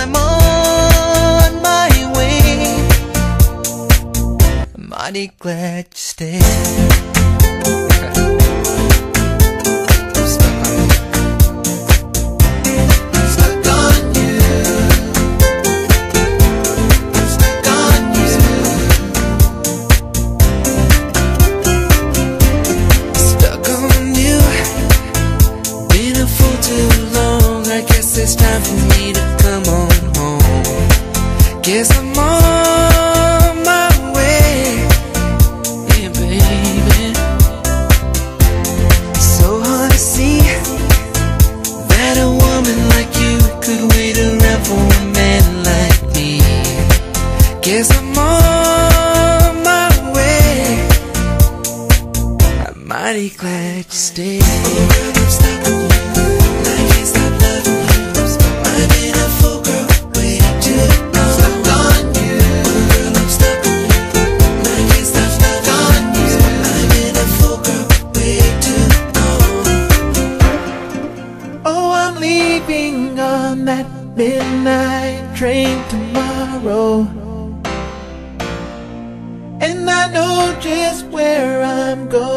I'm on my way. Mighty glad you stayed. Guess I'm on my way. Yeah, baby. So hard to see that a woman like you could wait around for a man like me. Guess I'm on my way. I'm mighty glad you stayed. Leaving on that midnight train tomorrow. And I know just where I'm going.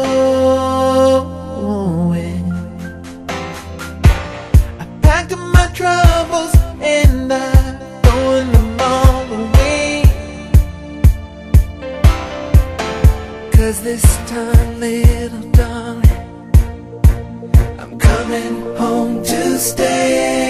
I packed up my troubles and I'm throwing them all away. Cause this time, little darling. I'm coming home to stay.